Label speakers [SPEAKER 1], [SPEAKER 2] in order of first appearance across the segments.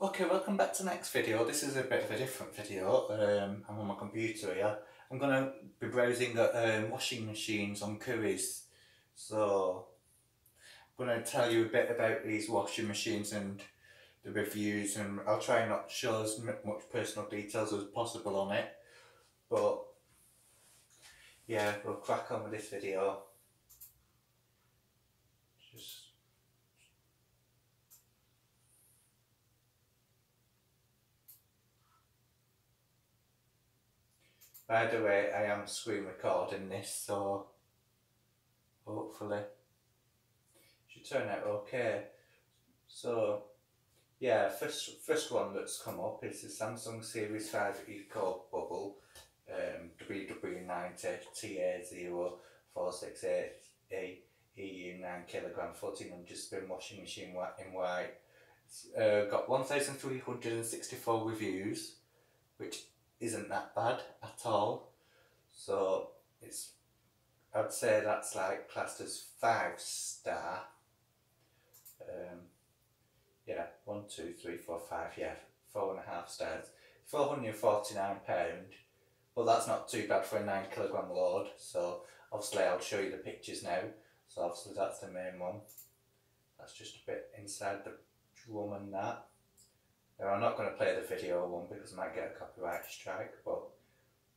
[SPEAKER 1] Okay, welcome back to the next video. This is a bit of a different video. Um, I'm on my computer here. I'm going to be browsing at um, washing machines on Currys. So, I'm going to tell you a bit about these washing machines and the reviews and I'll try not to show as much personal details as possible on it. But, yeah, we'll crack on with this video. Just By the way, I am screen recording this, so hopefully it should turn out okay. So yeah, first first one that's come up is the Samsung Series 5 Eco Bubble um, WW90 TA0468A EU 9 kilogram 1400 spin washing machine in white. It's uh, got 1364 reviews, which isn't that bad at all. So it's I'd say that's like classed as five star. Um, yeah, one, two, three, four, five, yeah, four and a half stars. Four hundred and forty nine pound, but that's not too bad for a nine kilogram load. So obviously I'll show you the pictures now. So obviously that's the main one. That's just a bit inside the drum and that. Now I'm not going to play the video one because I might get a copyright strike, but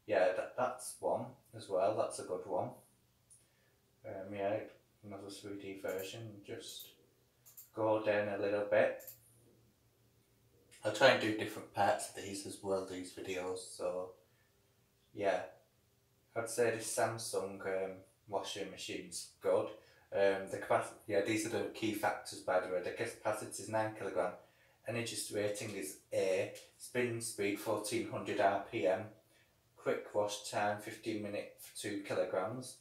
[SPEAKER 1] yeah, that, that's one as well, that's a good one. Um, yeah, another 3D version, just go down a little bit. I'll try and do different parts of these as well, these videos, so yeah. I'd say this Samsung um, washing machine's good. Um, the capacity, yeah, these are the key factors by the way. The capacity is 9 kilogram Energy rating is A, spin speed 1400 RPM, quick wash time 15 minutes for 2 kilograms.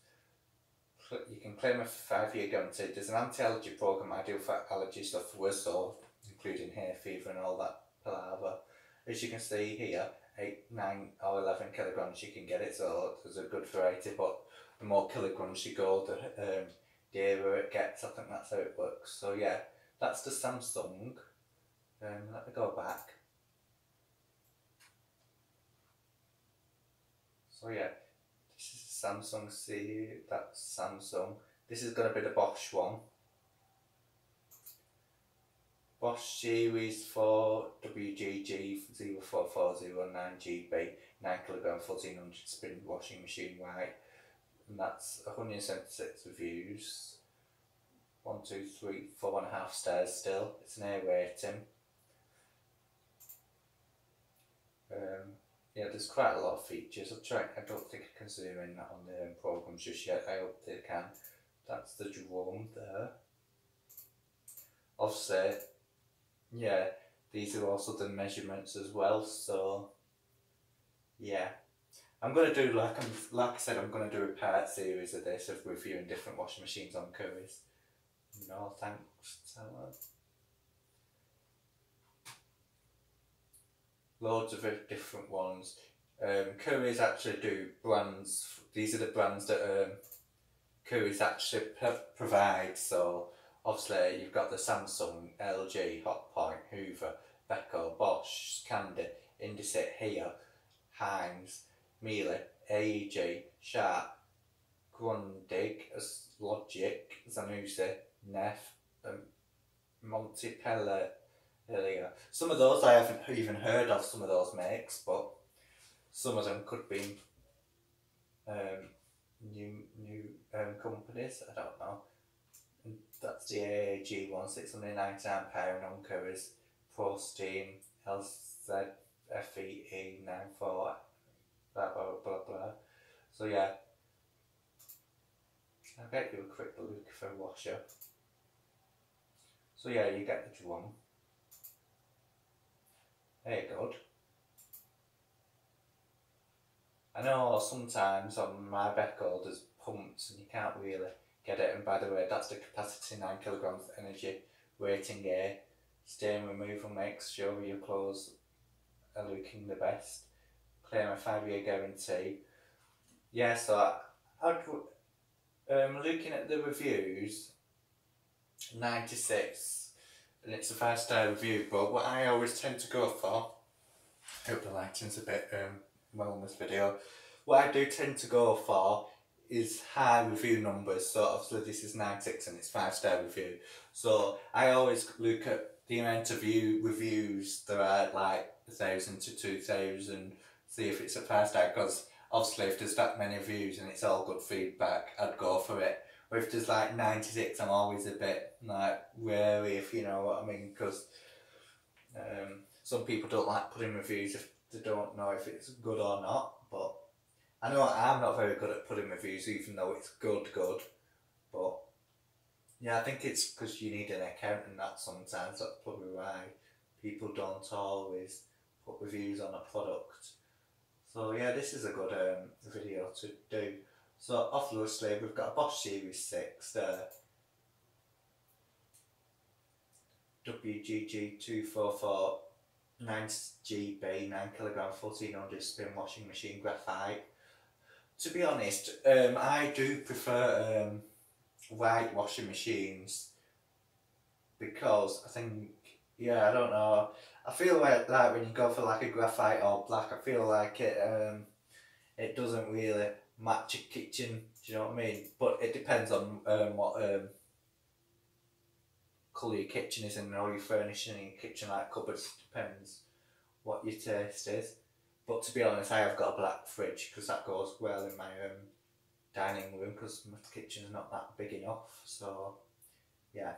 [SPEAKER 1] You can claim a 5 year guarantee. There's an anti-allergy program ideal for allergy stuff worse so including hair fever and all that palaver. As you can see here, 8, 9 or 11 kilograms you can get it so there's a good variety but the more kilograms you go the um, dearer it gets. I think that's how it works. So yeah, that's the Samsung. Um, let me go back. So yeah, this is Samsung C, that's Samsung. This is going to be the Bosch one. Bosch Series 4 WGG 04409GB 9kg 1400 spin washing machine white and that's 176 reviews. One, two, three, four and a half stars still. It's an A rating. Um, yeah, there's quite a lot of features. I'll try. I don't think I can zoom in on the um, programs just yet. I hope they can. That's the drone there. Offset. Yeah, these are also the measurements as well. So, yeah. I'm gonna do like I'm like I said I'm gonna do a part series of this of reviewing different washing machines on Currys. No thanks, Sarah. Loads of different ones. Um, Currys actually do brands. These are the brands that um, Currys actually provide. So obviously you've got the Samsung, LG, Hotpoint, Hoover, Beko, Bosch, Scandi, Indesit, here, Heinz, Miele, AEG, Sharp, Grundig, Logik, Zanussi, Neff, um, there go. Some of those I haven't even heard of, some of those makes, but some of them could be um, new new um, companies, I don't know. That's the AEG one, £699 on Currys, Pro Steam, LZ, FEE 94, blah blah blah blah. So yeah, I'll get you a quick look for washer. So yeah, you get the drum. Very good. I know sometimes on my Beko there's pumps and you can't really get it and by the way that's the capacity 9 kilograms energy rating A. Stain removal makes sure your clothes are looking the best. Claim a 5 year guarantee. Yeah so I, I'd, um, looking at the reviews 96 and it's a five star review. But what I always tend to go for, hope the lighting's a bit um, well in this video. What I do tend to go for is high review numbers. So obviously this is 9.6 and it's 5 star review. So I always look at the amount of view reviews that are like a thousand to two thousand, see if it's a 5 star because obviously if there's that many views and it's all good feedback, I'd go for it. If there's like 96, I'm always a bit like wary if you know what I mean because um, some people don't like putting reviews if they don't know if it's good or not but I know I'm not very good at putting reviews, even though it's good, good. But yeah, I think it's because you need an account and that sometimes. That's probably why people don't always put reviews on a product. So yeah, this is a good um, video to do. So obviously we've got a Bosch Series 6 there. WGG244 9GB 9kg 1400 spin washing machine graphite to be honest, um, I do prefer um, white washing machines because I think, yeah, I don't know. I feel like, like when you go for like a graphite or black, I feel like it um, it doesn't really match a kitchen. Do you know what I mean? But it depends on um, what um, colour your kitchen is and how you're furnishing your kitchen, like cupboards. Depends what your taste is. But to be honest, I have got a black fridge because that goes well in my um, dining room because my kitchen's not that big enough. So, yeah.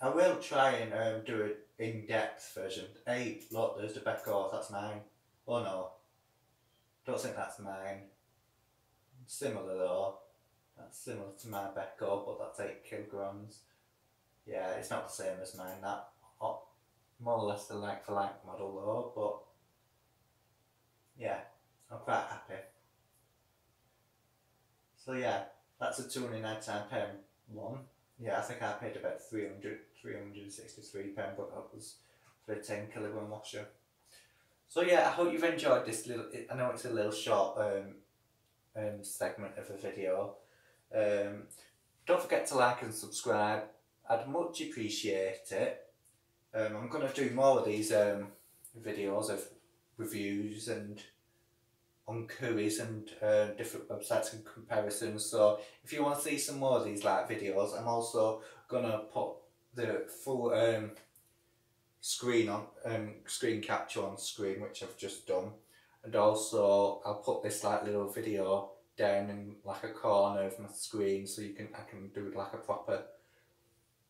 [SPEAKER 1] I will try and um, do an in-depth version. Hey, look, there's the back Beko, that's mine. Oh no, don't think that's mine. Similar though. That's similar to my Beko, but that's 8 kilograms. Yeah, it's not the same as mine, that. Oh, more or less the like for like model though, but yeah, I'm quite happy. So yeah, that's a £299 one. Yeah, I think I paid about 300 363 pound, but that was for a 10 kilogram washer. So yeah, I hope you've enjoyed this little, I know it's a little short um, um, segment of a video. Um, don't forget to like and subscribe. I'd much appreciate it. Um, I'm going to do more of these um, videos of reviews and on Currys and uh, different websites and comparisons. So if you want to see some more of these like videos, I'm also to put the full um, screen on um, screen capture on screen, which I've just done. And also I'll put this like little video down in like a corner of my screen so you can I can do it like a proper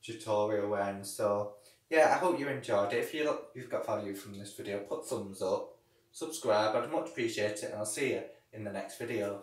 [SPEAKER 1] tutorial one. So yeah, I hope you enjoyed it. If you you've got value from this video, put thumbs up, subscribe, I'd much appreciate it and I'll see you in the next video.